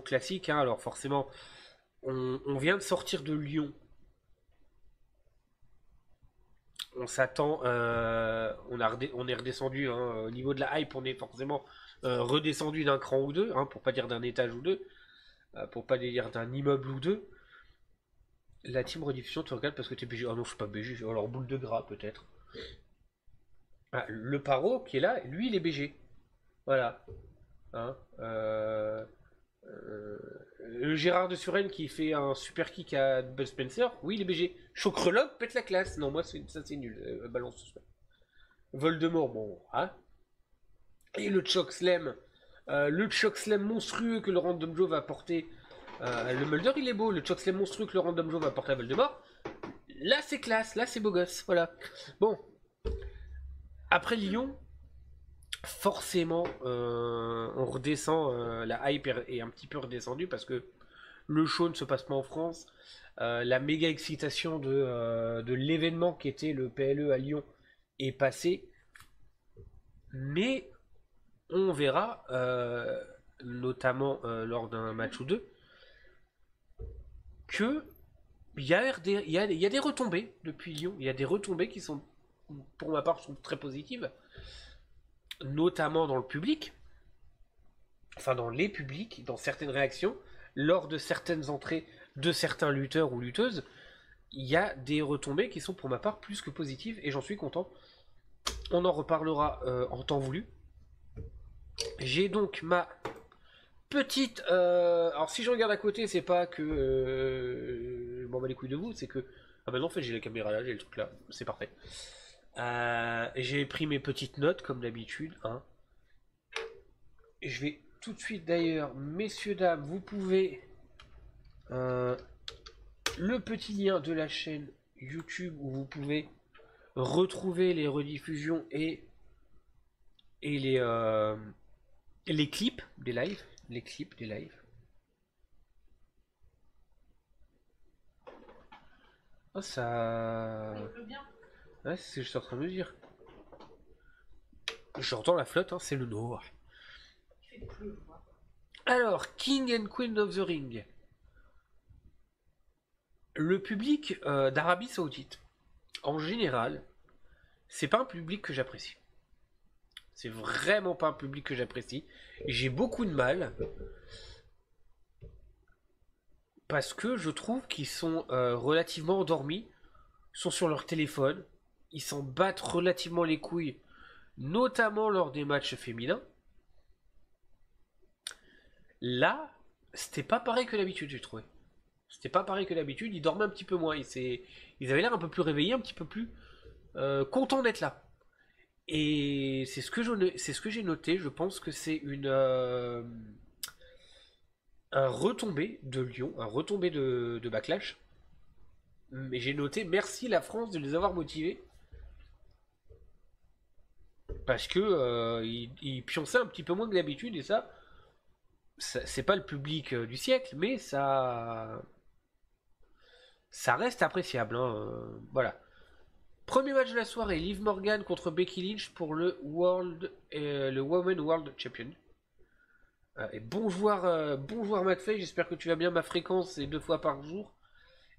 classique. hein. Alors forcément, on, vient de sortir de Lyon. On s'attend, euh, on, on est redescendu hein, au niveau de la hype, on est forcément euh, redescendu d'un cran ou deux, hein, pour pas dire d'un étage ou deux, euh, pour pas dire d'un immeuble ou deux. La team rediffusion, tu regardes parce que t'es BG. Ah non, je suis pas BG, alors boule de gras peut-être. Ah, le paro qui est là, lui il est BG. Voilà. Le Gérard de Suren qui fait un super kick à Bud Spencer, oui, il est BG. Chocrelog pète la classe. Non, moi, ça c'est nul. Euh, balance. Voldemort, bon, hein. Et le Choc Slam. euh, le Choc Slam monstrueux que le Random Joe va porter. euh, le Mulder, il est beau. Le Choc Slam monstrueux que le Random Joe va porter à Voldemort. Là, c'est classe. Là, c'est beau gosse. Voilà. Bon. Après Lyon, forcément, euh, on redescend, euh, la hype est, un petit peu redescendue parce que le show ne se passe pas en France. Euh, la méga excitation de, l'événement qui était le PLE à Lyon est passée. Mais on verra, notamment lors d'un match ou deux, que il y, a des- il y a- il y a des retombées depuis Lyon. Il y a des retombées qui sont, pour ma part, sont très positives notamment dans le public, enfin dans les publics, dans certaines réactions, lors de certaines entrées de certains lutteurs ou lutteuses, il y a des retombées qui sont pour ma part plus que positives et j'en suis content. On en reparlera euh, en temps voulu. J'ai donc ma petite. euh, alors si je regarde à côté, c'est pas que euh, je m'en bats les couilles de vous, c'est que ah ben non, en fait j'ai la caméra là, j'ai le truc là, c'est parfait. Euh, j'ai pris mes petites notes comme d'habitude. Hein. Je vais tout de suite d'ailleurs, messieurs, dames, vous pouvez euh, le petit lien de la chaîne YouTube où vous pouvez retrouver les rediffusions et, euh, les clips des lives. Les clips des lives. Oh, ça. Ouais, c'est ce que je suis en train de me dire. J'entends la flotte, hein, c'est le noir. Alors, King and Queen of the Ring. Le public euh, d'Arabie Saoudite, en général, c'est pas un public que j'apprécie. C'est vraiment pas un public que j'apprécie. J'ai beaucoup de mal. Parce que je trouve qu'ils sont euh, relativement endormis, sont sur leur téléphone, ils s'en battent relativement les couilles, notamment lors des matchs féminins. Là, c'était pas pareil que d'habitude, j'ai trouvé. C'était pas pareil que d'habitude, ils dormaient un petit peu moins. Ils, avaient l'air un peu plus réveillés, un petit peu plus euh, contents d'être là. Et c'est ce que je- c'est ce que j'ai noté. Je pense que c'est une euh, un retombé de Lyon, un retombé de, de Backlash. Mais j'ai noté merci la France de les avoir motivés. Parce que euh, ils pionçaient un petit peu moins que d'habitude et ça, c'est pas le public euh, du siècle, mais ça, reste appréciable. hein, euh, voilà. Premier match de la soirée, Liv Morgan contre Becky Lynch pour le World, le Women World Champion. Euh, et bon j'espère que tu vas bien. Ma fréquence c'est deux fois par jour.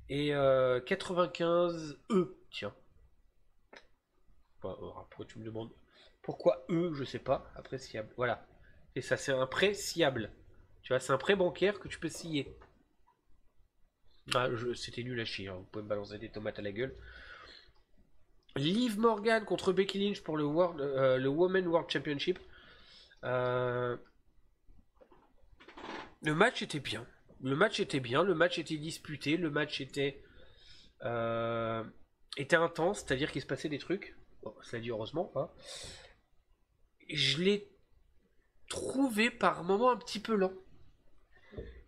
Et euh, 95 E, tiens. Bah, après tu me demandes pourquoi E, je sais pas. Appréciable, voilà. Et ça c'est un prêt sciable. Tu vois, c'est un prêt bancaire que tu peux scier. Ah, c'était nul à chier, hein. vous pouvez me balancer des tomates à la gueule. Liv Morgan contre Becky Lynch pour le, World, euh, le Women World Championship. Euh, Le match était bien. Le match était bien, le match était disputé, le match était, euh, était intense, c'est-à-dire qu'il se passait des trucs. Bon, cela dit heureusement. hein. Je l'ai trouvé par moments un petit peu lent.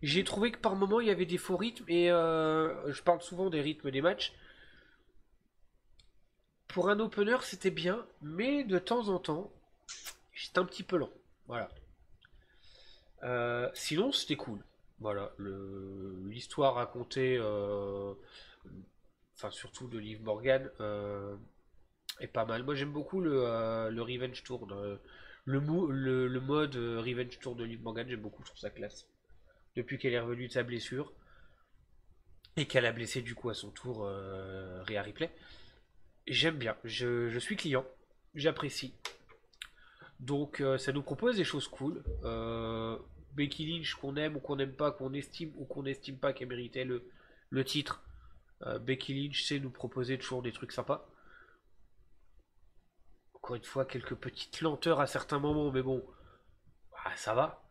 J'ai trouvé que par moments il y avait des faux rythmes et euh, je parle souvent des rythmes des matchs. Pour un opener, c'était bien, mais de temps en temps, j'étais un petit peu lent. Voilà. Euh, sinon, c'était cool. Voilà, l'histoire racontée, euh, enfin surtout de Liv Morgan, est pas mal. Moi, j'aime beaucoup le, euh, Revenge Tour, le, mode euh, Revenge Tour de Liv Morgan. J'aime beaucoup, je trouve ça classe. depuis qu'elle est revenue de sa blessure. Et qu'elle a blessé du coup à son tour euh, Ripley. J'aime bien, je, suis client, j'apprécie. Donc euh, ça nous propose des choses cool. Becky Lynch qu'on aime ou qu'on n'aime pas, qu'on estime ou qu'on n'estime pas qu'elle méritait le, le titre. Becky Lynch sait nous proposer toujours des trucs sympas. Encore une fois, quelques petites lenteurs à certains moments, mais bon, bah, ça va.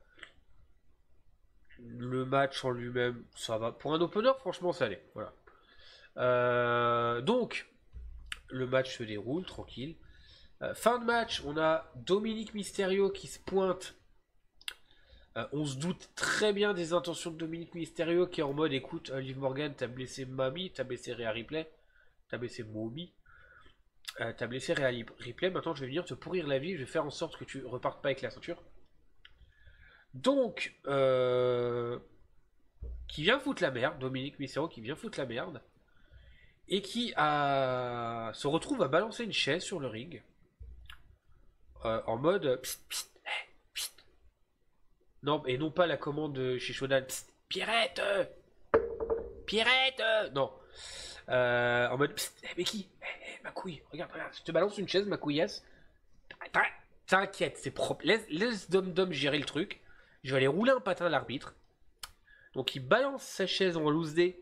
Le match en lui-même, ça va. Pour un opener, franchement, ça allait. Voilà. Euh, donc, le match se déroule tranquille. Euh, fin de match, on a Dominique Mysterio qui se pointe. Euh, on se doute très bien des intentions de Dominique Mysterio qui est en mode écoute, Liv Morgan, t'as blessé Mami, t'as blessé Rhea Ripley, t'as blessé Moby, t'as blessé Rhea Ripley. Maintenant, je vais venir te pourrir la vie, je vais faire en sorte que tu repartes pas avec la ceinture. Donc, euh, qui vient foutre la merde, Dominique Mysterio qui vient foutre la merde, et qui se retrouve à balancer une chaise sur le ring, euh, en mode non, et non pas la commande chez Shodan, Pierrette Pierrette Non. Euh, en mode mais qui? Ma couille, regarde, regarde, je te balance une chaise, ma couillasse. T'inquiète, c'est propre. Laisse, laisse Dom Dom gérer le truc. Je vais aller rouler un patin à l'arbitre. Donc il balance sa chaise en loose day.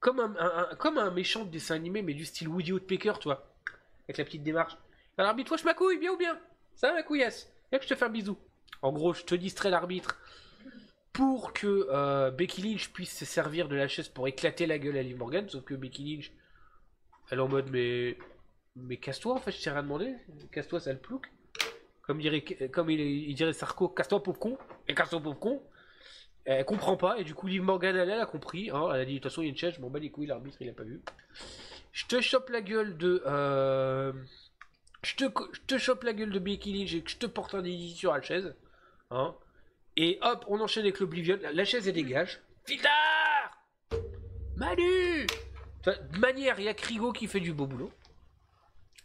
Comme un, comme un méchant de dessin animé, mais du style Woody Woodpecker, toi. Avec la petite démarche. L'arbitre, wesh ma couille, bien ou bien? Ça va ma couillasse? Viens que je te fais un bisou. En gros, je te distrais l'arbitre pour que euh, Becky Lynch puisse se servir de la chaise pour éclater la gueule à Liv Morgan. Sauf que Becky Lynch, elle est en mode mais. Mais casse-toi en fait, je t'ai rien demandé. Casse-toi, ça le plouc. Comme, dirait, comme il, dirait Sarko, casse-toi pauvre con, et casse-toi pauvre con. Elle comprend pas, et du coup, Liv Morgan, elle, a compris. Hein. elle a dit, de toute façon, il y a une chaise, je m'en bats les couilles, l'arbitre, il a pas vu. Je te chope la gueule de. Euh, je, te, je te chope la gueule de Becky Lynch et que je te porte un délit sur la chaise. Hein. Et hop, on enchaîne avec l'Oblivion. La chaise, elle dégage. Fildar Manu De manière, il y a Krigo qui fait du beau boulot.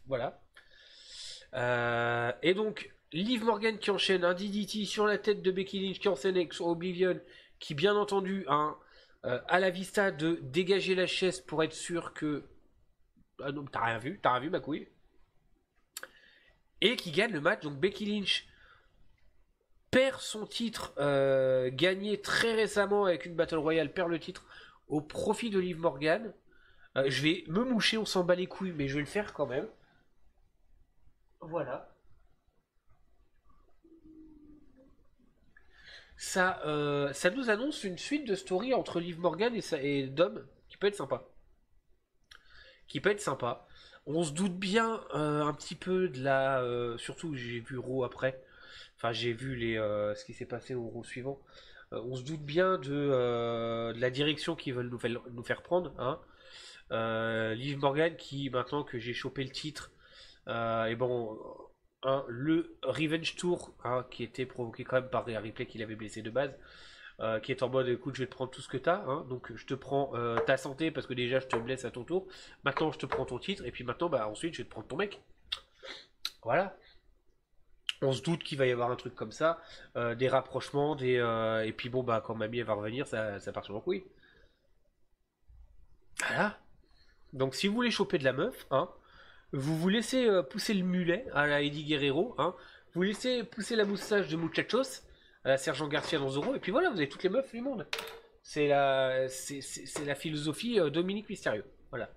Voilà. Euh, et donc, Liv Morgan qui enchaîne un DDT sur la tête de Becky Lynch qui enchaîne sur Oblivion, qui bien entendu a euh, à la vista de dégager la chaise pour être sûr que. Ah non, t'as rien vu, t'as rien vu ma couille. Et qui gagne le match. Donc Becky Lynch perd son titre euh, gagné très récemment avec une Battle Royale, perd le titre au profit de Liv Morgan. je vais me moucher, on s'en bat les couilles, mais je vais le faire quand même. Voilà. Ça, euh, nous annonce une suite de story entre Liv Morgan et, et Dom qui peut être sympa. Qui peut être sympa. On se doute bien euh, un petit peu de la. Euh, surtout, j'ai vu Raw après. Enfin, j'ai vu les, ce qui s'est passé au Raw suivant. on se doute bien de, la direction qu'ils veulent nous faire, prendre. Hein. Liv Morgan, qui maintenant que j'ai chopé le titre, euh, et bon, le Revenge Tour, hein, qui était provoqué quand même par Rhea Ripley qui l'avait blessé de base, euh, qui est en mode écoute, je vais te prendre tout ce que tu as, hein. donc je te prends euh, ta santé parce que déjà je te blesse à ton tour, maintenant je te prends ton titre, et puis maintenant, bah ensuite je vais te prendre ton mec. Voilà. On se doute qu'il va y avoir un truc comme ça, des rapprochements, des, et puis bon, bah quand mamie elle va revenir, ça, ça part sur le couille. Voilà. Donc si vous voulez choper de la meuf, hein, vous vous laissez euh, pousser le mulet à la Eddie Guerrero, hein. vous laissez pousser la moustache de Muchachos à la Sergent Garcia dans Zoro, et puis voilà, vous avez toutes les meufs du monde. C'est la, c'est, la philosophie euh, Dominique Mystérieux. Voilà.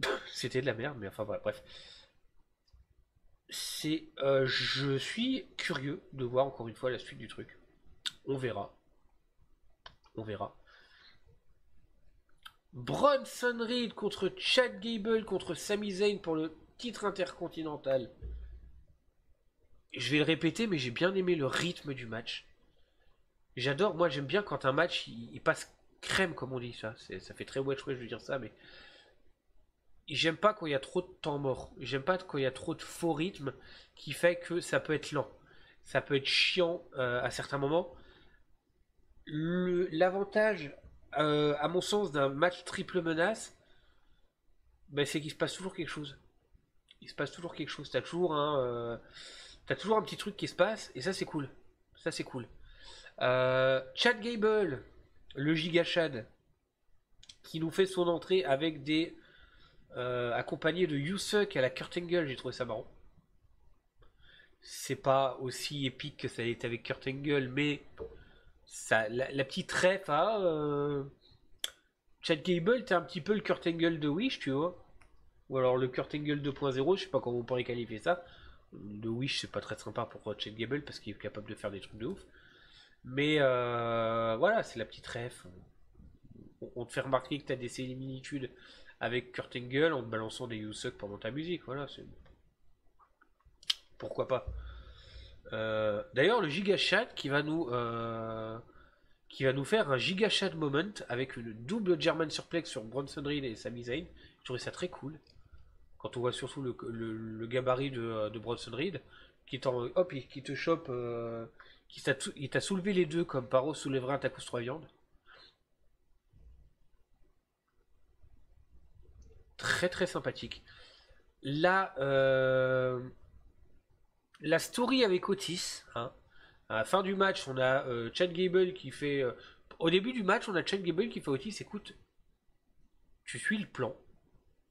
C'était de la merde, mais enfin bref. C'est, euh, je suis curieux de voir encore une fois la suite du truc. On verra. On verra. Bronson Reed contre Chad Gable contre Sami Zayn pour le titre intercontinental. Je vais le répéter, mais j'ai bien aimé le rythme du match. J'adore, moi j'aime bien quand un match il, passe crème, comme on dit ça. Ça fait très wesh je veux dire ça, mais j'aime pas quand il y a trop de temps mort. J'aime pas quand il y a trop de faux rythme qui fait que ça peut être lent. Ça peut être chiant euh, à certains moments. L'avantage euh, à mon sens, d'un match triple menace, ben, c'est qu'il se passe toujours quelque chose. Il se passe toujours quelque chose. T'as toujours un, euh, toujours un petit truc qui se passe, et ça c'est cool. Ça c'est cool. Chad Gable, le giga Chad, qui nous fait son entrée avec des euh, accompagné de Yusuk à la Kurt Angle, j'ai trouvé ça marrant. C'est pas aussi épique que ça été avec Kurt Angle, mais ça, la, petite ref à euh, Chad Gable, t'es un petit peu le Kurt Angle de Wish, tu vois. Ou alors le Kurt Angle 2.0, je sais pas comment vous pourrez qualifier ça. De Wish, c'est pas très sympa pour Chad Gable parce qu'il est capable de faire des trucs de ouf. Mais euh, voilà, c'est la petite ref. On, te fait remarquer que t'as des similitudes avec Kurt Angle en balançant des You pendant ta musique. Voilà, c'est. Pourquoi pas euh, D'ailleurs, le Giga Chat qui va nous. Euh, qui va nous faire un Giga Chat moment avec une double German surplex sur Bronson Reed et Sami Zayn. Je trouvais ça très cool. Quand on voit surtout le, gabarit de, de, Bronson Reed qui, hop, qui te chope. Euh, qui t'a soulevé les deux comme Paro soulèverait un tacos 3 viandes. Très très sympathique. La, euh, la story avec Otis, hein. à la fin du match, on a euh, Chad Gable qui fait. Euh, au début du match, on a Chad Gable qui fait Otis écoute, tu suis le plan.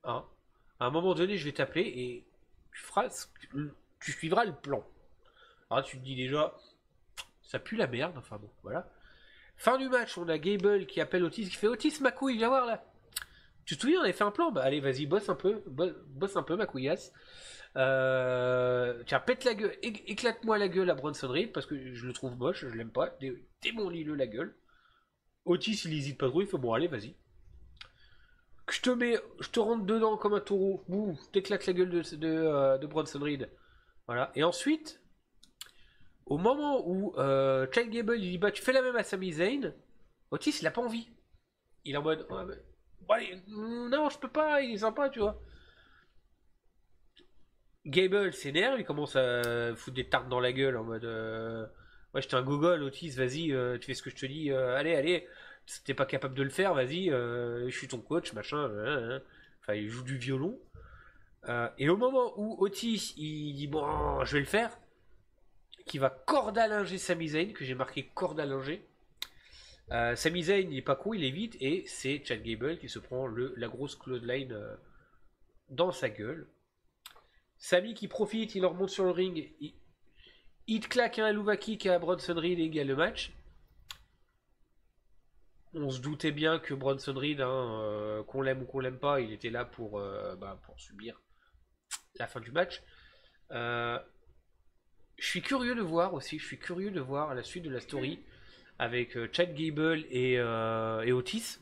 Hein. À un moment donné, je vais t'appeler et tu, feras, tu suivras le plan. Alors tu te dis déjà, ça pue la merde, enfin bon, voilà. Fin du match, on a Gable qui appelle Otis, qui fait Otis, ma couille, viens voir là. Tu te souviens, on avait fait un plan Bah allez, vas-y, bosse un peu, bosse un peu, ma couillasse. Euh, tiens, pète la gueule, éclate-moi la gueule à Bronson Reed parce que je le trouve moche, je l'aime pas. Démolis-le la gueule. Otis, il hésite pas trop, il fait bon, allez, vas-y. Je te mets, je te rentre dedans comme un taureau. Bouh, t'éclates la gueule de, de, euh, Bronson Reed. Voilà. Et ensuite, au moment où euh, Gable il dit bah tu fais la même à Sami Zayn, Otis il a pas envie. Il est en mode non, je peux pas, il est sympa, tu vois. Gable s'énerve, il commence à foutre des tartes dans la gueule en mode euh, Ouais, j'étais un Google, Otis, vas-y, euh, tu fais ce que je te dis, euh, allez, allez, si t'es pas capable de le faire, vas-y, je suis ton coach, machin. Enfin, il joue du violon. et au moment où Otis, il dit Bon, je vais le faire, qui va corde à linger Sami Zayn, que j'ai marqué corde à linger. Euh, Sami Zayn, il est pas con, il est vite, et c'est Chad Gable qui se prend la grosse Claude euh, dans sa gueule. Sami qui profite, il remonte sur le ring, il, claque un Louva kick à Bronson Reed et il gagne le match. On se doutait bien que Bronson Reed, hein, euh, qu'on l'aime ou qu'on l'aime pas, il était là pour, euh, bah, pour subir la fin du match. je suis curieux de voir aussi, je suis curieux de voir la suite de la story avec euh, Chad Gable euh, et, Otis.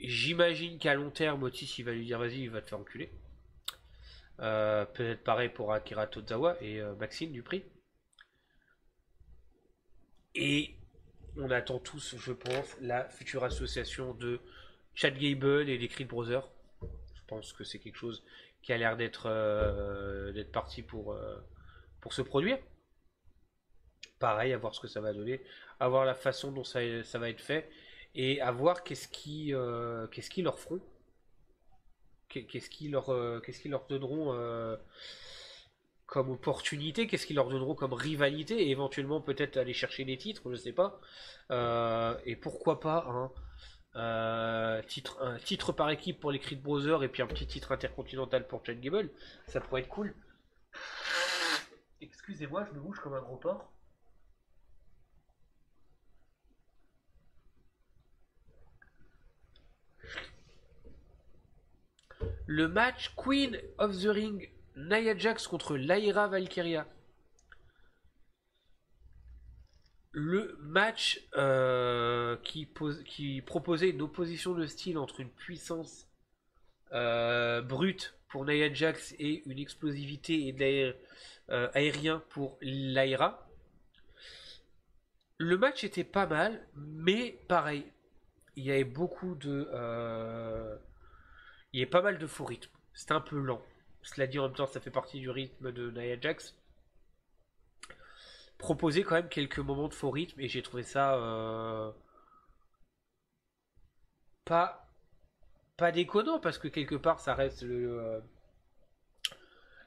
J'imagine qu'à long terme, Otis il va lui dire vas-y, il va te faire enculer. Euh, peut-être pareil pour Akira Tozawa et Maxine Dupri. Et on attend tous, je pense, la future association de Chad Gable et les Creed Brothers. Je pense que c'est quelque chose qui a l'air d'être parti pour, pour se produire pareil, à voir ce que ça va donner, à voir la façon dont ça, va être fait, et à voir qu'est-ce qui, euh, qu'est-ce qu'ils leur feront, qu'est-ce qu'ils leur, euh, qu'est-ce leur donneront euh, comme opportunité, qu'est-ce qu'ils leur donneront comme rivalité, et éventuellement peut-être aller chercher des titres, je sais pas, et pourquoi pas hein, titre, un titre par équipe pour les Creed Brothers et puis un petit titre intercontinental pour Chad Gable, ça pourrait être cool. Excusez-moi, je me bouge comme un gros porc. Le match Queen of the Ring Nia Jax contre Lyra Valkyria. Le match euh, qui, proposait une opposition de style entre une puissance euh, brute pour Nia Jax et une explosivité et euh, pour Lyra. Le match était pas mal, mais pareil, il y avait beaucoup de il y a pas mal de faux rythmes. C'est un peu lent. Cela dit, en même temps, ça fait partie du rythme de Nia Jax. Proposer quand même quelques moments de faux rythme et j'ai trouvé ça euh, pas pas déconnant parce que quelque part ça reste le euh,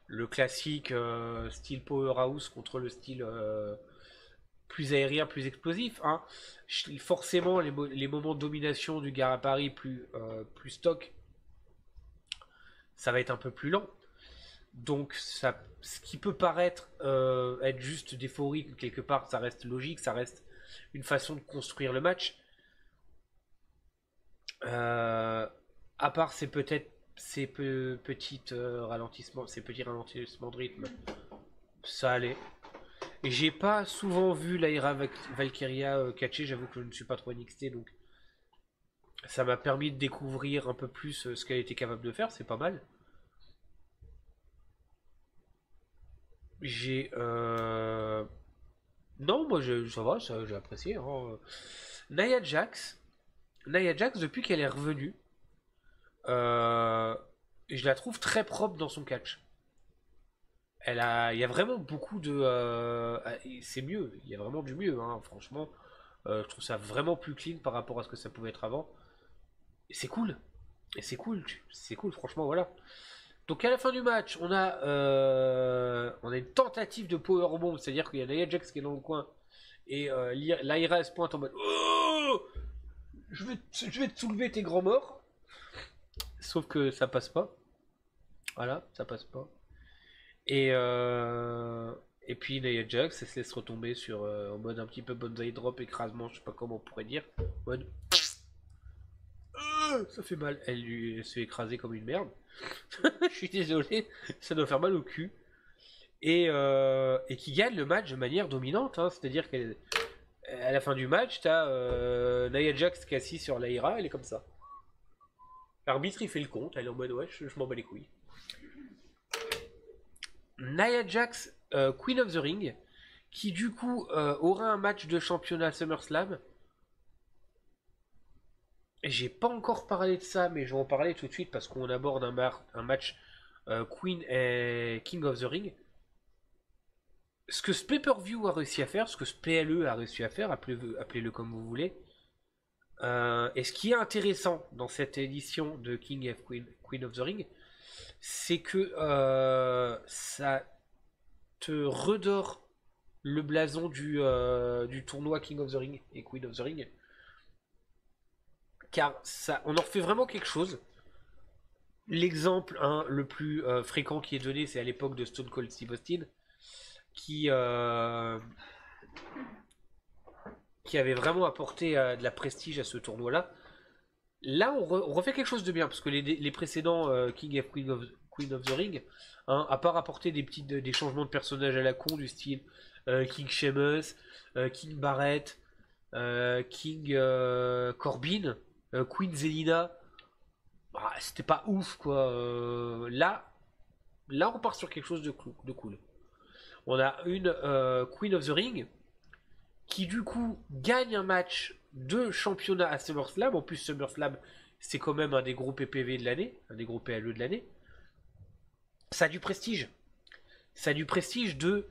le classique euh, style powerhouse contre le style plus aérien, plus explosif. Hein. Forcément, les, moments de domination du Gare à Paris plus, plus stock, ça va être un peu plus lent. Donc, ça, ce qui peut paraître euh, être juste rythmes quelque part, ça reste logique, ça reste une façon de construire le match. Euh, à part ces peut-être ces petites ralentissements, ces petits ralentissements de rythme, ça allait. J'ai pas souvent vu l'Aira Valkyria euh, catcher, j'avoue que je ne suis pas trop NXT, donc ça m'a permis de découvrir un peu plus euh, ce qu'elle était capable de faire, c'est pas mal. J'ai... Euh... Non, moi ça va, j'ai apprécié. Hein. Nia Jax, Nia Jax, depuis qu'elle est revenue, euh, je la trouve très propre dans son catch elle a, il y a vraiment beaucoup de, euh, c'est mieux, il y a vraiment du mieux, hein, franchement. Je trouve ça vraiment plus clean par rapport à ce que ça pouvait être avant. Et c'est cool, et c'est cool, c'est cool, franchement, voilà. Donc à la fin du match, on a, euh, on a une tentative de powerbomb, c'est-à-dire qu'il y a Nia Jax qui est dans le coin et euh, l'Aira se pointe en mode, oh je vais, je vais te soulever tes grands morts. Sauf que ça passe pas. Voilà, ça passe pas. Et, euh, et puis Nia Jax, elle se laisse retomber sur euh, en mode un petit peu bonsai drop, écrasement, je sais pas comment on pourrait dire. Euh, ça fait mal. Elle lui se fait écraser comme une merde. je suis désolé, ça doit faire mal au cul. Et, et qui gagne le match de manière dominante. Hein. C'est-à-dire qu'à la fin du match, t'as euh, Nia Jax qui est assis sur l'Aira, elle est comme ça. L'arbitre il fait le compte, elle est en mode ouais, je m'en bats les couilles. Nia Jax, euh, Queen of the Ring, qui du coup euh, aura un match de championnat SummerSlam. J'ai pas encore parlé de ça, mais je vais en parler tout de suite parce qu'on aborde un, match euh, Queen et King of the Ring. Ce que ce pay-per-view a réussi à faire, ce que ce PLE a réussi à faire, appelez-le comme vous voulez, et ce qui est intéressant dans cette édition de King of Queen, Queen of the Ring, c'est que euh, ça te redore le blason euh, du tournoi King of the Ring et Queen of the Ring. Car on en fait vraiment quelque chose. L'exemple hein, le plus euh, fréquent qui est donné, c'est à l'époque de Stone Cold Steve Austin, qui, qui avait vraiment apporté de la prestige à ce tournoi-là. Là, on, refait quelque chose de bien, parce que les, précédents euh, King of Queen, of the Ring, hein, à part apporter des changements de personnages à la con, du style euh, King Sheamus, euh, King Barrett, King Corbin, Queen Zelina, bah, c'était pas ouf, quoi. là, là, on part sur quelque chose de, de cool. On a une Queen of the Ring qui, du coup, gagne un match deux championnats à SummerSlam. En plus, SummerSlam, c'est quand même un des gros PPV de l'année, un des gros PLE de l'année. Ça a du prestige. Ça a du prestige de.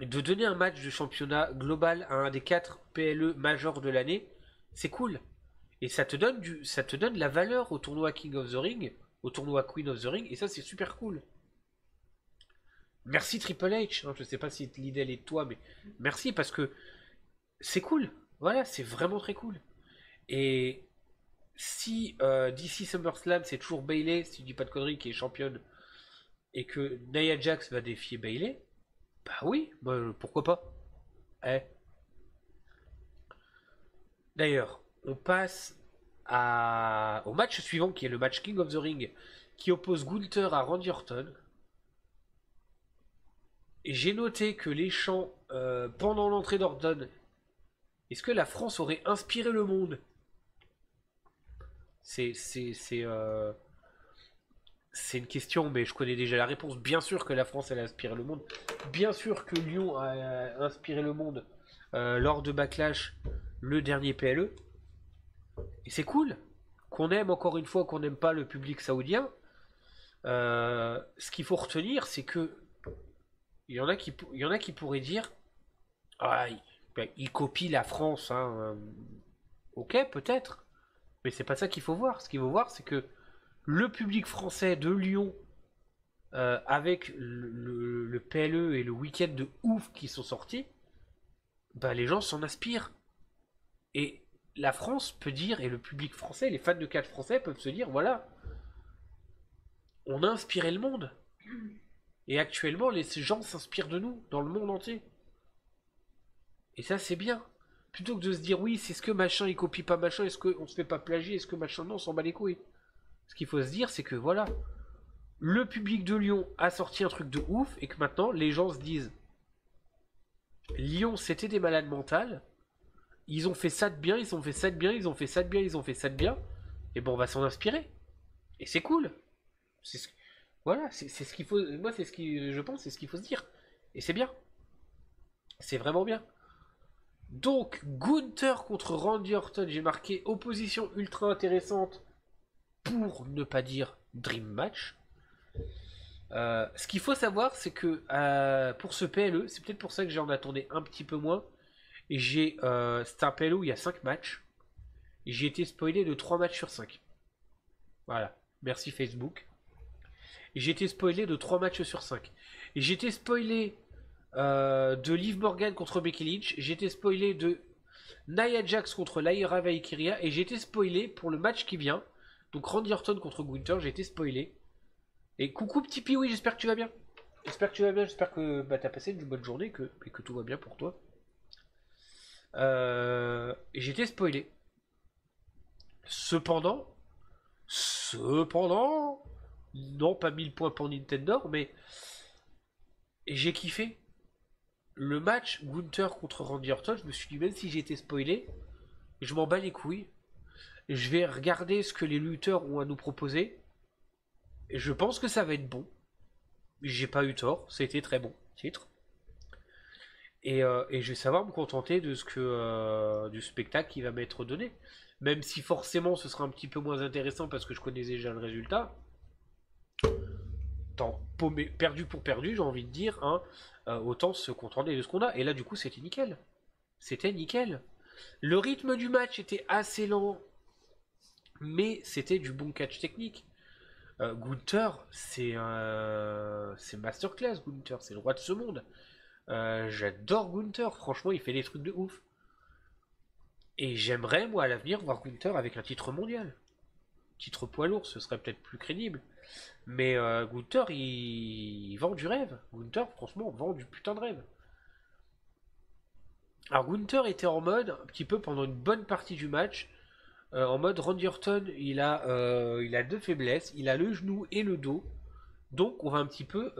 De donner un match de championnat global à un des quatre PLE majeurs de l'année. C'est cool. Et ça te donne du, ça te donne la valeur au tournoi King of the Ring, au tournoi Queen of the Ring, et ça c'est super cool. Merci Triple H. Hein, je sais pas si l'idée est de toi, mais merci parce que c'est cool. Voilà, c'est vraiment très cool. Et si euh, d'ici SummerSlam c'est toujours Bailey, si tu dis pas de conneries, qui est championne, et que Nia Jax va défier Bailey, bah oui, pourquoi pas. Eh. D'ailleurs, on passe au match suivant qui est le match King of the Ring qui oppose Gunther à Randy Orton j'ai noté que les chants euh, pendant l'entrée d'Ordon, est-ce que la France aurait inspiré le monde? C'est euh, c'est une question, mais je connais déjà la réponse. Bien sûr que la France elle a inspiré le monde. Bien sûr que Lyon a, inspiré le monde euh, lors de Backlash, le dernier PLE. Et c'est cool qu'on aime encore une fois qu'on n'aime pas le public saoudien. ce qu'il faut retenir, c'est que il y en a qui, il y en a qui pourraient dire ah, ben, il, copie la France. Hein, euh, ok, peut-être. Mais c'est pas ça qu'il faut voir. Ce qu'il faut voir, c'est que le public français de Lyon, euh, avec le, le PLE et le week-end de ouf qui sont sortis, bah les gens s'en aspirent. Et la France peut dire, et le public français, les fans de catch français peuvent se dire, voilà, on a inspiré le monde. Et actuellement, les gens s'inspirent de nous, dans le monde entier. Et ça, c'est bien. Plutôt que de se dire, oui, c'est ce que machin, il copie pas machin, est-ce qu'on se fait pas plagier, est-ce que machin, non, on s'en bat les couilles. Ce qu'il faut se dire, c'est que voilà, le public de Lyon a sorti un truc de ouf, et que maintenant, les gens se disent, Lyon, c'était des malades mentales, ils ont fait ça de bien, ils ont fait ça de bien, ils ont fait ça de bien, ils ont fait ça de bien, et bon, on va s'en inspirer. Et c'est cool. Voilà, c'est ce qu'il faut. Moi, c'est ce qui, je pense, c'est ce qu'il faut se dire. Et c'est bien. C'est vraiment bien. Donc, Gunther contre Randy Orton, j'ai marqué opposition ultra intéressante pour ne pas dire Dream Match. Euh, ce qu'il faut savoir, c'est que euh, pour ce PLE, c'est peut-être pour ça que j'en attendais un petit peu moins. Et j'ai. Euh, c'est un PLE il y a 5 matchs. J'ai été spoilé de 3 matchs sur 5. Voilà. Merci Facebook. J'ai été spoilé de 3 matchs sur 5. J'ai été spoilé de Liv Morgan contre Becky Lynch. J'ai été spoilé de Nia Jax contre Lyra Valkyria. Et j'ai été spoilé pour le match qui vient. Donc Randy Orton contre Gunther. J'ai été spoilé. Et coucou petit Piwi, j'espère que tu vas bien. J'espère que tu vas bien. J'espère que bah, tu as passé une bonne journée que, et que tout va bien pour toi. Euh, j'ai été spoilé. Cependant, cependant, non, pas 1000 points pour Nintendo, mais j'ai kiffé. Le match Gunther contre Randy Orton, je me suis dit, même si j'ai été spoilé, je m'en bats les couilles. Je vais regarder ce que les lutteurs ont à nous proposer. Je pense que ça va être bon. J'ai pas eu tort, été très bon. Titre. Et, euh, je vais savoir me contenter de ce que euh, du spectacle qui va m'être donné. Même si forcément ce sera un petit peu moins intéressant parce que je connais déjà le résultat perdu pour perdu, j'ai envie de dire, hein, euh, autant se contenter de ce qu'on a. Et là, du coup, c'était nickel. C'était nickel. Le rythme du match était assez lent, mais c'était du bon catch technique. Euh, Gunther, c'est un... c'est masterclass, Gunther, c'est le roi de ce monde. Euh, j'adore Gunther, franchement, il fait des trucs de ouf. Et j'aimerais, moi, à l'avenir, voir Gunther avec un titre mondial. Titre poids lourd, ce serait peut-être plus crédible. Mais euh, Gunther, il... vend du rêve. Gunther, franchement, vend du putain de rêve. Alors Gunther était en mode, un petit peu pendant une bonne partie du match, euh, en mode Randy Orton, il a, euh, il a deux faiblesses, il a le genou et le dos. Donc on va un petit peu,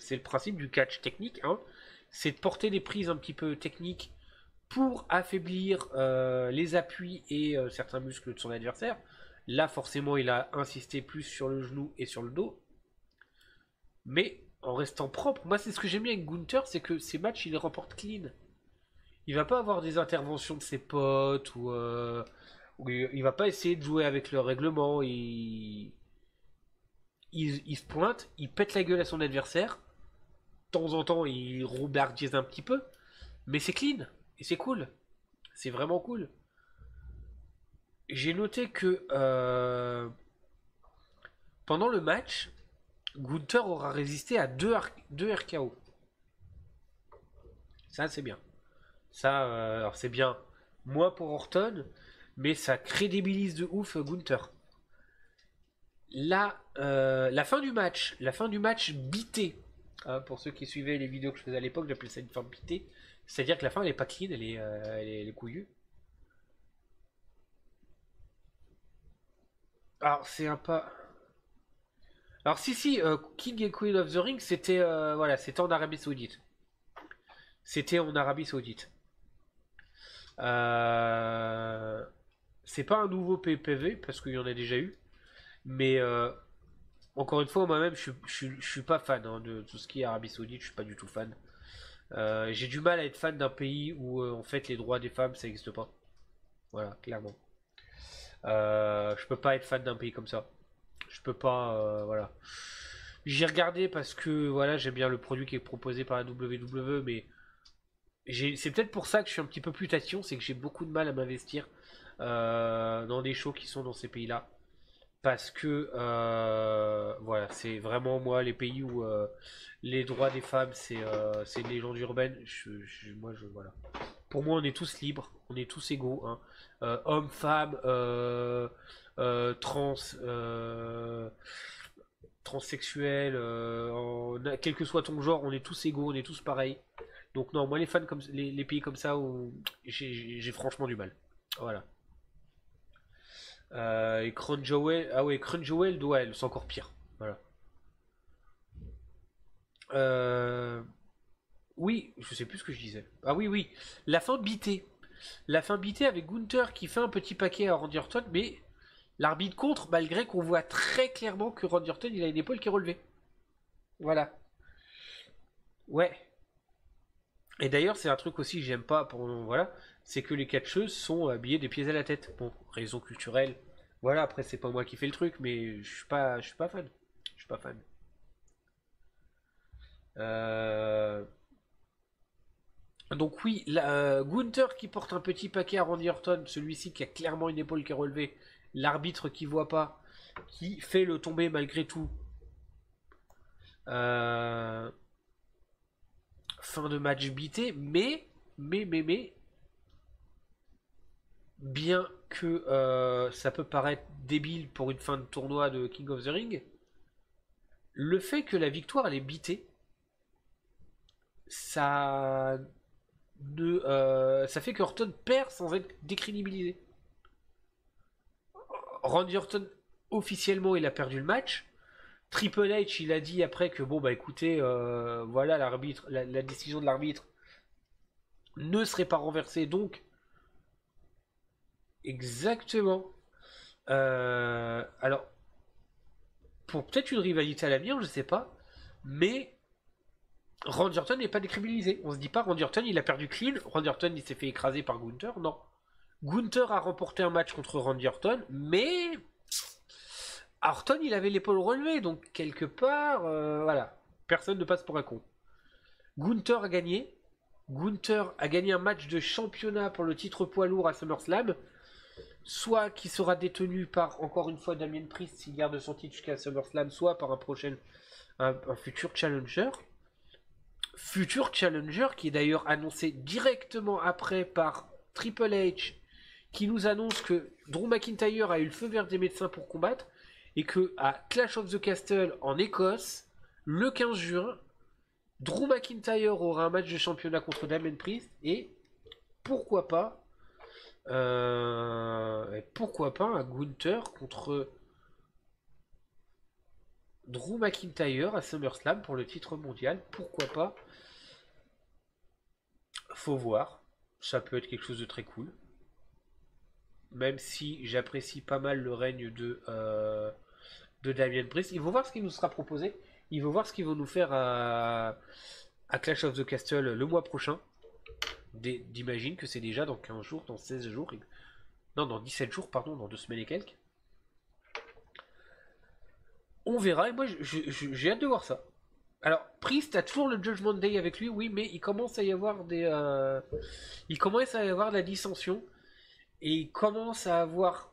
c'est le principe du catch technique, hein, c'est de porter des prises un petit peu techniques pour affaiblir les appuis et certains muscles de son adversaire. Là, forcément, il a insisté plus sur le genou et sur le dos. Mais en restant propre, moi, c'est ce que j'aime bien avec Gunther, c'est que ces matchs, il les remporte clean. Il va pas avoir des interventions de ses potes ou, il, va pas essayer de jouer avec le règlement. Il... il, se pointe, il pète la gueule à son adversaire. De temps en temps, il roublardise un petit peu. Mais c'est clean et c'est cool. C'est vraiment cool j'ai noté que euh, pendant le match, Gunther aura résisté à deux, RKO. Ça, c'est bien. Ça, euh, c'est bien, moi pour Orton, mais ça crédibilise de ouf Gunther. Là, euh, la fin du match, la fin du match bité. Hein, pour ceux qui suivaient les vidéos que je faisais à l'époque, j'appelais ça une fin bitée. C'est-à-dire que la fin, elle est pas clean, elle est, elle est couillue. Alors, c'est un pas. Alors, si, si, euh, King et Queen of the Ring, c'était euh, voilà, c'était en Arabie Saoudite. C'était en Arabie Saoudite. Euh, c'est pas un nouveau PPV, parce qu'il y en a déjà eu. Mais encore une fois, moi-même, je, suis pas fan hein, de tout ce qui est Arabie Saoudite, je suis pas du tout fan. J'ai du mal à être fan d'un pays où en fait les droits des femmes ça n'existe pas. Voilà, clairement. Euh, je peux pas être fan d'un pays comme ça. Je peux pas, euh, voilà. J'ai regardé parce que voilà, j'aime bien le produit qui est proposé par la WWE, mais c'est peut-être pour ça que je suis un petit peu plus c'est que j'ai beaucoup de mal à m'investir euh, dans des shows qui sont dans ces pays-là. parce que euh, voilà, c'est vraiment moi les pays où euh, les droits des femmes c'est euh, une légende urbaine. Je, moi je voilà. Pour moi on est tous libres, on est tous égaux, hein. hommes, femmes, trans, transsexuels, quel que soit ton genre, on est tous égaux, on est tous pareils. Donc non, moi les fans comme les, pays comme ça où j'ai franchement du mal. Voilà. Euh, et Crunchyroll, ah ouais, Crunchyroll, ouais, c'est encore pire. Voilà. Euh, oui, je sais plus ce que je disais. Ah oui, oui, la fin bitée. La fin bitée avec Gunther qui fait un petit paquet à Randy Orton, mais l'arbitre contre, malgré qu'on voit très clairement que Randy Orton, il a une épaule qui est relevée. Voilà. Ouais. Et d'ailleurs, c'est un truc aussi que j'aime pas pour voilà, c'est que les catcheuses sont habillées des pieds à la tête. Bon, raison culturelle. Voilà, après c'est pas moi qui fais le truc, mais je suis pas, je suis pas fan. Je suis pas fan. Euh, donc oui, la, Gunther qui porte un petit paquet à Randy Orton, celui-ci qui a clairement une épaule qui est relevée, l'arbitre qui voit pas, qui fait le tomber malgré tout. Euh, fin de match bité, mais, mais, mais, mais, bien que euh, ça peut paraître débile pour une fin de tournoi de King of the Ring, le fait que la victoire elle est bitée, ça euh, ça fait que Orton perd sans être décrédibilisé. Randy Orton officiellement il a perdu le match, Triple H, il a dit après que bon bah écoutez, euh, voilà l'arbitre, la, décision de l'arbitre ne serait pas renversée, donc exactement. Euh, alors pour peut-être une rivalité à l'avenir, je sais pas, mais Randy Orton n'est pas décribilisé. On se dit pas Randy Orton il a perdu clean, Randy Orton il s'est fait écraser par Gunther, non. Gunther a remporté un match contre Randy Orton, mais Orton, il avait l'épaule relevée, donc quelque part, euh, voilà, personne ne passe pour un con. Gunther a gagné. Gunther a gagné un match de championnat pour le titre poids lourd à SummerSlam, soit qui sera détenu par encore une fois Damien Priest s'il garde son titre jusqu'à SummerSlam, soit par un prochain, un, futur challenger. Futur challenger qui est d'ailleurs annoncé directement après par Triple H, qui nous annonce que Drew McIntyre a eu le feu vert des médecins pour combattre et que à Clash of the Castle en Écosse, le 15 juin, Drew McIntyre aura un match de championnat contre Damien Priest et pourquoi pas euh, pourquoi pas un Gunther contre Drew McIntyre à SummerSlam pour le titre mondial? Pourquoi pas? Faut voir ça peut être quelque chose de très cool même si j'apprécie pas mal le règne de, euh, de Damien Priest. Il faut voir ce qui nous sera proposé. Il faut voir ce qu'ils vont nous faire à, Clash of the Castle le mois prochain. D'imagine que c'est déjà dans 15 jours, dans 16 jours. Non, dans 17 jours, pardon, dans 2 semaines et quelques. On verra, et moi j'ai hâte de voir ça. Alors, Priest a toujours le Judgment Day avec lui, oui, mais il commence à y avoir des. Euh, il commence à y avoir la dissension. Et il commence à avoir,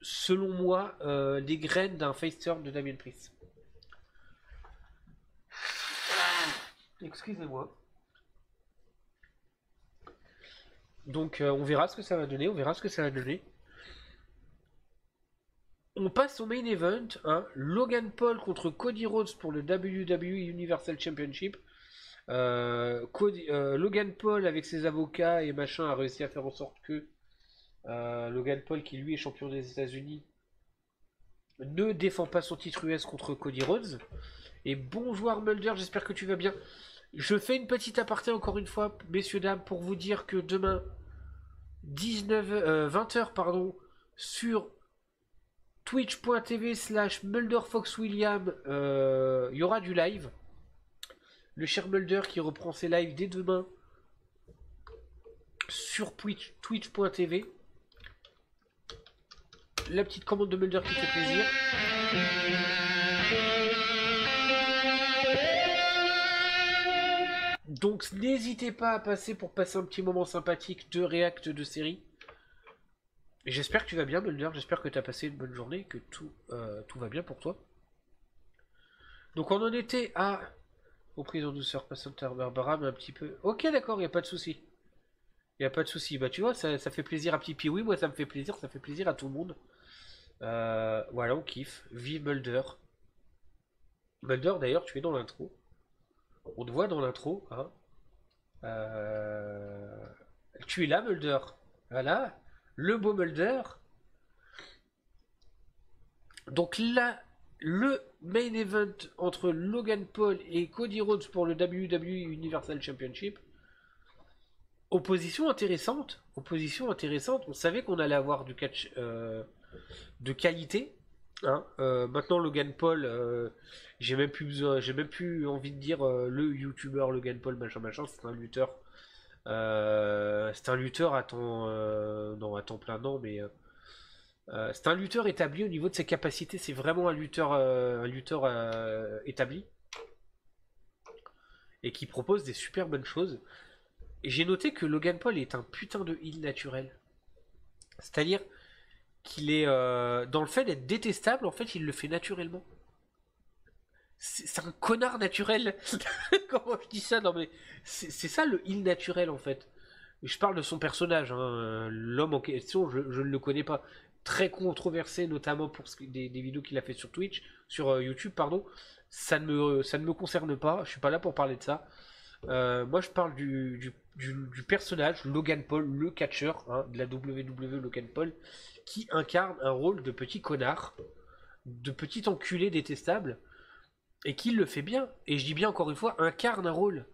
selon moi, euh, des graines d'un face turn de Damien Priest. Excusez-moi. Donc euh, on verra ce que ça va donner, on verra ce que ça va donner. On passe au main event, hein. Logan Paul contre Cody Rhodes pour le WWE Universal Championship. Euh, Logan Paul avec ses avocats et machin a réussi à faire en sorte que euh, Logan Paul, qui lui est champion des États-Unis, ne défend pas son titre US contre Cody Rhodes. Et bonjour Mulder, j'espère que tu vas bien. Je fais une petite aparté encore une fois, messieurs, dames, pour vous dire que demain, 19, 20h, euh, pardon, sur twitch.tv slash MulderFoxWilliam, euh, il y aura du live. Le cher Mulder qui reprend ses lives dès demain sur twitch.tv la petite commande de Mulder qui fait plaisir. Donc n'hésitez pas à passer pour passer un petit moment sympathique de React de série. J'espère que tu vas bien, Mulder. J'espère que tu as passé une bonne journée, que tout, euh, tout va bien pour toi. Donc on en était à... Au prison douceur, Passanter Barbara, mais un petit peu... Ok, d'accord, il n'y a pas de souci. Il n'y a pas de souci. Bah tu vois, ça, fait plaisir à Petit Oui, moi ça me fait plaisir, ça fait plaisir à tout le monde. Euh, voilà, on kiffe. Vive Mulder. Mulder, d'ailleurs, tu es dans l'intro. On te voit dans l'intro. Hein. Euh, tu es là, Mulder. Voilà. Le beau Mulder. Donc là, le main event entre Logan Paul et Cody Rhodes pour le WWE Universal Championship. Opposition intéressante. Opposition intéressante. On savait qu'on allait avoir du catch euh, de qualité. Hein. Euh, maintenant, Logan Paul, euh, j'ai même plus besoin, j'ai même plus envie de dire le YouTuber Logan Paul, machin, machin. C'est un lutteur. c'est un lutteur à temps, non, à temps plein, non, mais c'est un lutteur établi au niveau de ses capacités. C'est vraiment un lutteur, un lutteur établi et qui propose des super bonnes choses. Et j'ai noté que Logan Paul est un putain de heal naturel. C'est-à-dire qu'il est, euh, dans le fait d'être détestable, en fait, il le fait naturellement. C'est un connard naturel. Comment je dis ça? Non mais c'est ça le heal naturel en fait. Je parle de son personnage. Hein. L'homme en question, je, ne le connais pas. Très controversé, notamment pour des, vidéos qu'il a fait sur Twitch, sur euh, YouTube, pardon. Ça ne, me, ça ne me concerne pas. Je suis pas là pour parler de ça. Euh, moi, je parle du, personnage Logan Paul, le catcher hein, de la WWE Logan Paul, qui incarne un rôle de petit connard, de petit enculé détestable, et qui le fait bien. Et je dis bien encore une fois, incarne un rôle.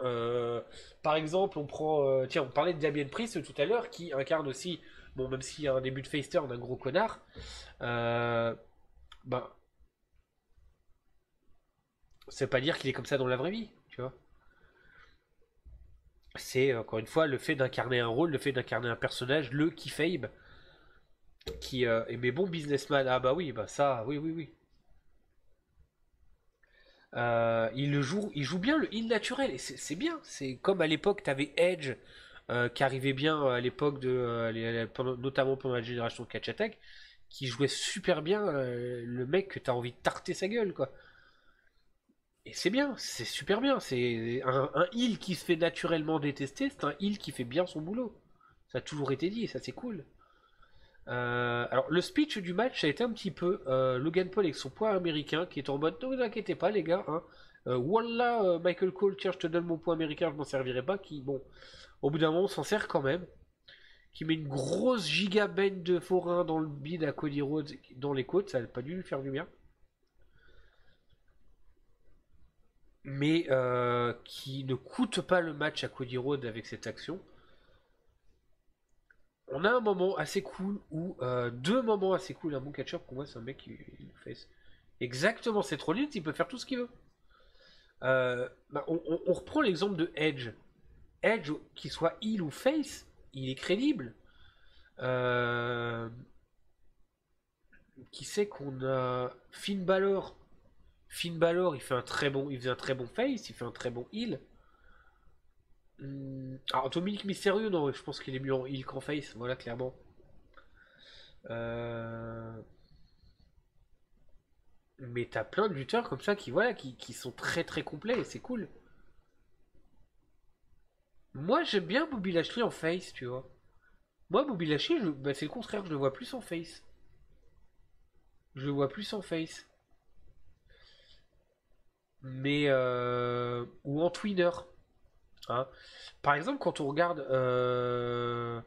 Euh, par exemple, on prend, euh, tiens, on parlait de Damien Priest tout à l'heure, qui incarne aussi, bon, même s'il y a un début de face turn, un gros connard. Euh, ben, c'est pas dire qu'il est comme ça dans la vraie vie. C'est encore une fois le fait d'incarner un rôle, le fait d'incarner un personnage, le Keyfabe, qui euh, est mes bons businessman. Ah bah oui, bah ça, oui, oui, oui. Euh, il joue, il joue bien le il naturel et c'est bien. C'est comme à l'époque, t'avais Edge euh, qui arrivait bien à l'époque de, notamment pendant la génération Catch Attack, qui jouait super bien le mec que t'as envie de tarter sa gueule quoi. Et c'est bien, c'est super bien. C'est un, un heal qui se fait naturellement détester, c'est un heal qui fait bien son boulot. Ça a toujours été dit, ça c'est cool. Euh, alors le speech du match, ça a été un petit peu euh, Logan Paul avec son poids américain qui est en mode ne vous inquiétez pas les gars. Hein. Euh, voilà Michael Cole, tiens je te donne mon poids américain, je m'en servirai pas. Qui bon, au bout d'un moment s'en sert quand même. Qui met une grosse giga de forain dans le bide à Cody Rhodes dans les côtes, ça n'a pas dû lui faire du bien. Mais euh, qui ne coûte pas le match à Cody Rhodes avec cette action. On a un moment assez cool ou euh, deux moments assez cool. Un bon catcher pour moi, c'est un mec qui fait exactement cette rôle, il peut faire tout ce qu'il veut. Euh, bah, on, reprend l'exemple de Edge. Edge, qu'il soit heel ou face, il est crédible. qui sait qu'on a Finn Balor Finn Balor, il fait un très bon, il faisait un très bon face, il fait un très bon heal. Hmm, alors Dominique Mystérieux, non, je pense qu'il est mieux en heal qu'en face, voilà clairement. Euh, mais t'as plein de lutteurs comme ça qui voilà, qui, sont très très complets et c'est cool. Moi j'aime bien Bobby Lashley en face, tu vois. Moi Bobby Lashley, bah, c'est le contraire, je le vois plus en face. Je le vois plus en face mais euh, ou en twinner. Hein. Par exemple, quand on regarde. Euh,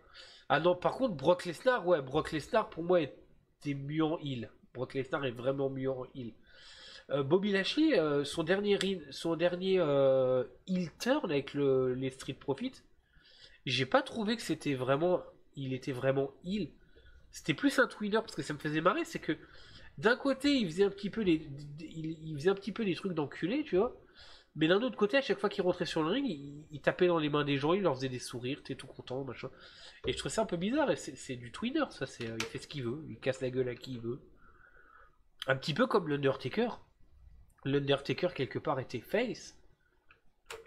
ah non, par contre, Brock Lesnar, ouais, Brock Lesnar pour moi était mieux en heal. Brock Lesnar est vraiment mieux en heal. Euh, Bobby Lashley, son dernier, son dernier heel turn avec le, les Street Profits, j'ai pas trouvé que c'était vraiment. Il était vraiment heal. C'était plus un twinner parce que ça me faisait marrer, c'est que d'un côté, il faisait un petit peu les, il, faisait un petit peu des trucs d'enculé, tu vois. Mais d'un autre côté, à chaque fois qu'il rentrait sur le ring, il, tapait dans les mains des gens, il leur faisait des sourires, t'es tout content, machin. Et je trouvais ça un peu bizarre, c'est du twinner, ça, c'est, il fait ce qu'il veut, il casse la gueule à qui il veut. Un petit peu comme l'Undertaker. L'Undertaker, quelque part, était face.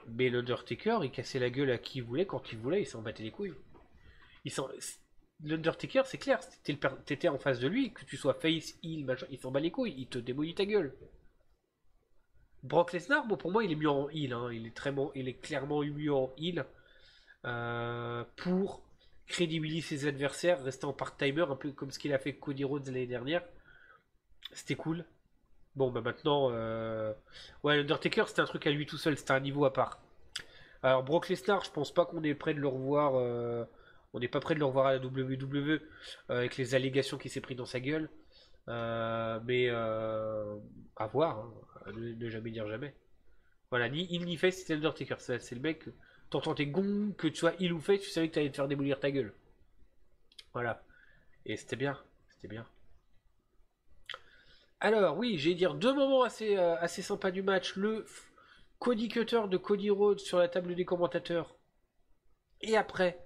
Mais l'Undertaker, il cassait la gueule à qui il voulait, quand il voulait, il s'en battait les couilles. sont L'Undertaker, c'est clair, t'étais en face de lui, que tu sois face, heel, machin, il s'en bat les couilles, il te démolit ta gueule. Brock Lesnar, bon, pour moi, il est mieux en heal, hein. il, est très il est clairement mieux en heal euh, pour crédibiliser ses adversaires, rester en part-timer, un peu comme ce qu'il a fait Cody Rhodes l'année dernière. C'était cool. Bon, bah maintenant, euh... ouais, l'Undertaker, c'était un truc à lui tout seul, c'était un niveau à part. Alors, Brock Lesnar, je pense pas qu'on est prêt de le revoir. Euh, on n'est pas prêt de le revoir à la WWE euh, avec les allégations qu'il s'est pris dans sa gueule. Euh, mais euh, à voir, hein. ne, jamais dire jamais. Voilà, ni il ni fait, c'était Undertaker. C'est le mec, t'entends tes gongs, que tu sois il ou fait, tu savais que t'allais te faire démolir ta gueule. Voilà. Et c'était bien, c'était bien. Alors, oui, j'ai dire deux moments assez, assez sympas du match. Le Cody Cutter de Cody Rhodes sur la table des commentateurs. Et après,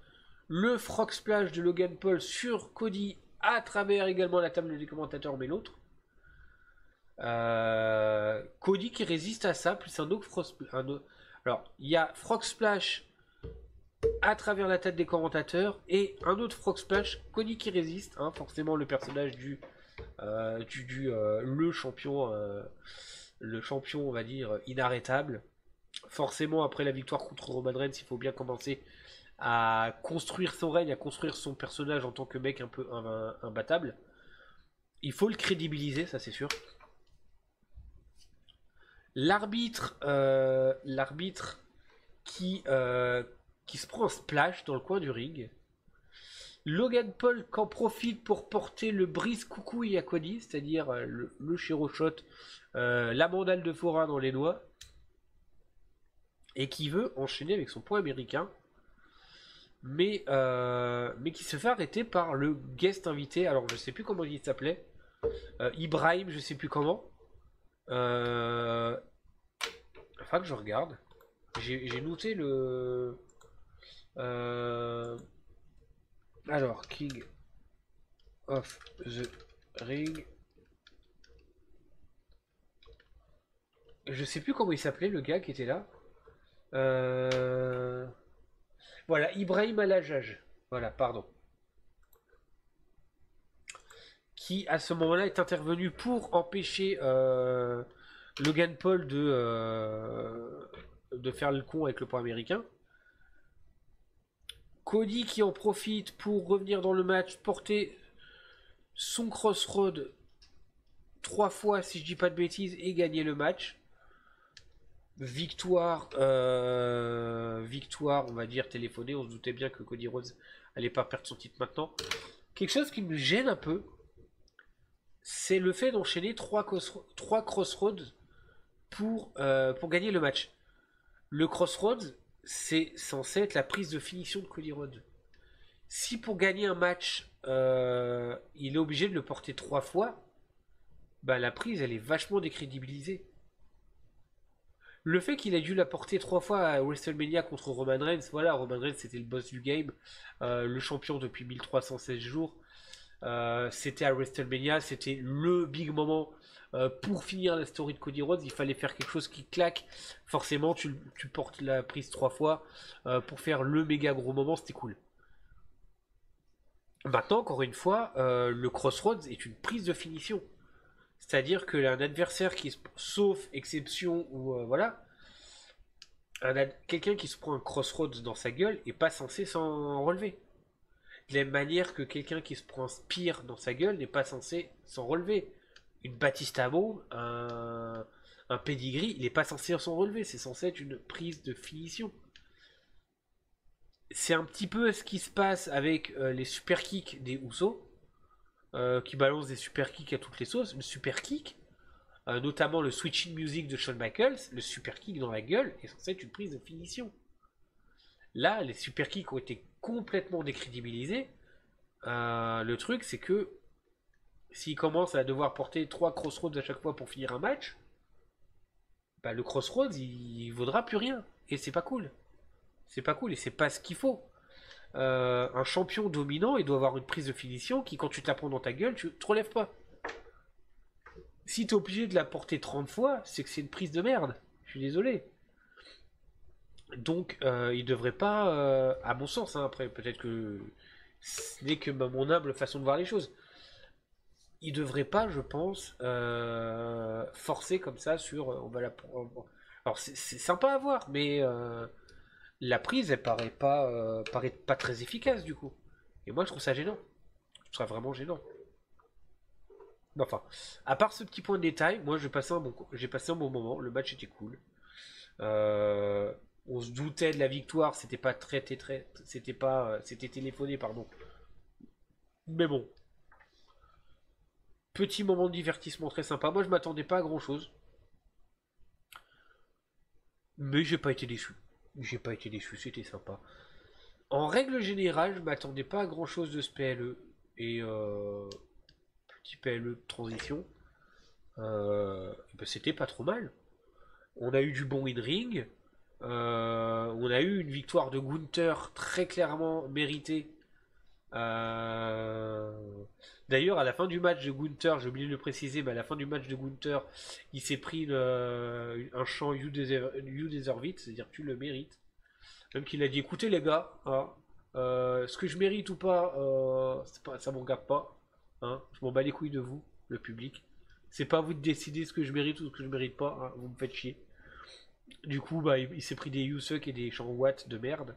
le Frog Splash de Logan Paul sur Cody à travers également la table des commentateurs, mais l'autre. Euh, Cody qui résiste à ça, plus un autre Frog Alors, il y a Frog Splash à travers la tête des commentateurs et un autre Frog Splash, Cody qui résiste, hein, forcément le personnage du, euh, du, euh, le champion, le champion on va dire inarrêtable. Forcément après la victoire contre Roman Reigns, il faut bien commencer à construire son règne, à construire son personnage en tant que mec un peu imbattable. Il faut le crédibiliser, ça c'est sûr. L'arbitre, euh, qui, euh, qui se prend un splash dans le coin du ring. Logan Paul qui en profite pour porter le brise coucouille à c'est-à-dire euh, le, le shot, la mandale de Fora dans les doigts, et qui veut enchaîner avec son point américain mais, euh, mais qui se fait arrêter par le guest invité. Alors, je sais plus comment il s'appelait. Euh, Ibrahim, je sais plus comment. Euh... Enfin, que je regarde. J'ai noté le. Euh, alors, King of the Ring. Je sais plus comment il s'appelait le gars qui était là. Voilà, Ibrahim Alajaj. Voilà, pardon. Qui, à ce moment-là, est intervenu pour empêcher euh, Logan Paul de, euh, de faire le con avec le point américain. Cody qui en profite pour revenir dans le match, porter son crossroad trois fois, si je dis pas de bêtises, et gagner le match. Victoire, euh, victoire, on va dire téléphonée. On se doutait bien que Cody Rhodes allait pas perdre son titre maintenant. Quelque chose qui me gêne un peu, c'est le fait d'enchaîner trois, crossroads pour, euh, pour gagner le match. Le crossroads, c'est censé être la prise de finition de Cody Rhodes. Si pour gagner un match, euh, il est obligé de le porter trois fois, bah la prise elle est vachement décrédibilisée. Le fait qu'il ait dû la porter trois fois à WrestleMania contre Roman Reigns, voilà, Roman Reigns c'était le boss du game, euh, le champion depuis 1316 jours. Euh, c'était à WrestleMania, c'était le big moment euh, pour finir la story de Cody Rhodes. Il fallait faire quelque chose qui claque. Forcément, tu, portes la prise trois fois pour faire le méga gros moment, c'était cool. Maintenant, encore une fois, le Crossroads est une prise de finition. C'est-à-dire que un adversaire qui, sauf exception ou euh, voilà, quelqu'un qui se prend un crossroads dans sa gueule est pas censé s'en relever. De la même manière que quelqu'un qui se prend un spear dans sa gueule n'est pas censé s'en relever. Une Batista un, un pedigree, il n'est pas censé s'en relever. C'est censé être une prise de finition. C'est un petit peu ce qui se passe avec euh, les super kicks des Usos euh, qui balance des super kicks à toutes les sauces. Le super kick, euh, notamment le switching music de Shawn Michaels, le super kick dans la gueule est censé être une prise de finition. Là, les super kicks ont été complètement décrédibilisés. Euh, le truc, c'est que s'il commence à devoir porter trois crossroads à chaque fois pour finir un match, bah, le crossroads il, il vaudra plus rien. Et c'est pas cool. C'est pas cool et c'est pas ce qu'il faut. Euh, un champion dominant, il doit avoir une prise de finition qui, quand tu te la prends dans ta gueule, tu te relèves pas. Si tu es obligé de la porter 30 fois, c'est que c'est une prise de merde. Je suis désolé. Donc, euh, il devrait pas, euh, à mon sens, hein, après, peut-être que ce n'est que mon humble façon de voir les choses. Il devrait pas, je pense, euh, forcer comme ça sur. On va la. Alors c'est sympa à voir, mais la prise, elle paraît pas, paraît pas très efficace du coup. Et moi, je trouve ça gênant. Je trouve vraiment gênant. Enfin, à part ce petit point de détail, moi j'ai passé un bon, j'ai passé un bon moment. Le match était cool. Euh, on se doutait de la victoire, c'était pas très, très, très c'était pas, euh, c'était téléphoné, pardon. Mais bon, petit moment de divertissement très sympa. Moi je m'attendais pas à grand chose, mais j'ai pas été déçu. J'ai pas été déçu, c'était sympa. En règle générale, je m'attendais pas à grand chose de ce PLE et euh, PLE de transition, euh, ben, c'était pas trop mal. On a eu du bon in-ring, euh, on a eu une victoire de Gunther très clairement méritée. D'ailleurs, à la fin du match de Gunther, j'ai oublié de le préciser, mais à la fin du match de Gunther, il s'est pris un chant You deserve, you deserve c'est-à-dire tu le mérites. Même qu'il a dit écoutez les gars, hein, ce que je mérite ou pas, pas ça m'en regarde pas. Hein, je m'en bats les couilles de vous, le public. C'est pas à vous de décider ce que je mérite ou ce que je mérite pas. Hein, vous me faites chier. Du coup, bah, il, s'est pris des Yusuk et des champs Watt de merde.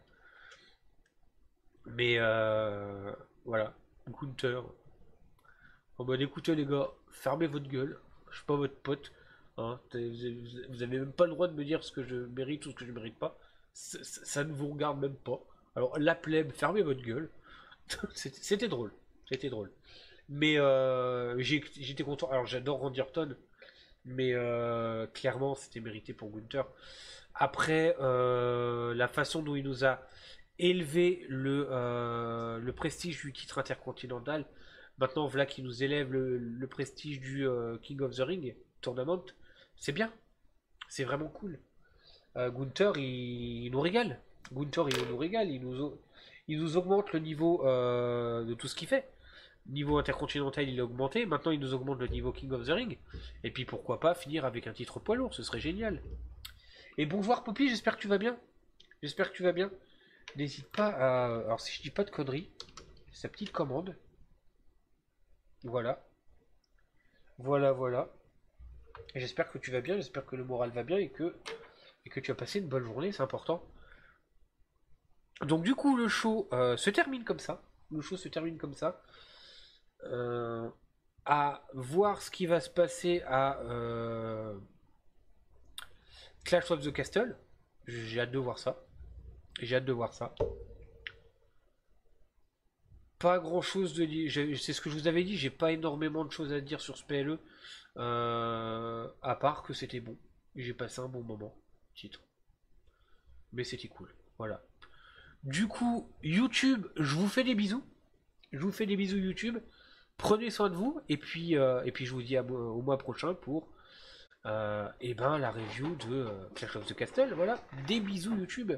Mais euh, voilà, Gunther. En mode écoutez les gars, fermez votre gueule. Je suis pas votre pote. Hein, vous avez même pas le droit de me dire ce que je mérite ou ce que je mérite pas. Ça, ne vous regarde même pas. Alors la plèbe, fermez votre gueule. C'était drôle. C'était drôle. Mais euh, j'étais content. Alors j'adore Randy Orton, mais euh, clairement c'était mérité pour Gunther. Après, euh, la façon dont il nous a élevé le, le prestige du titre intercontinental, maintenant voilà qui nous élève le, prestige du King of the Ring Tournament, c'est bien. C'est vraiment cool. Gunther, il, nous régale. Gunther, il nous régale. Il nous, il nous augmente le niveau de tout ce qu'il fait niveau intercontinental il a augmenté, maintenant il nous augmente le niveau King of the Ring. Et puis pourquoi pas finir avec un titre poids lourd, ce serait génial. Et bonjour Poppy, j'espère que tu vas bien. J'espère que tu vas bien. N'hésite pas à... Alors si je dis pas de conneries, sa petite commande. Voilà. Voilà, voilà. J'espère que tu vas bien, j'espère que le moral va bien et que, et que tu as passé une bonne journée, c'est important. Donc du coup le show euh, se termine comme ça. Le show se termine comme ça. Euh, à voir ce qui va se passer à euh, Clash of the Castle. J'ai hâte de voir ça. J'ai hâte de voir ça. Pas grand chose de dire. C'est ce que je vous avais dit. J'ai pas énormément de choses à dire sur ce PLE. Euh, à part que c'était bon. J'ai passé un bon moment. Titre. Mais c'était cool. Voilà. Du coup, YouTube, je vous fais des bisous. Je vous fais des bisous YouTube. Prenez soin de vous et puis, euh, et puis je vous dis au mois prochain pour euh, eh ben, la review de Clash of the Castle. Voilà, des bisous YouTube.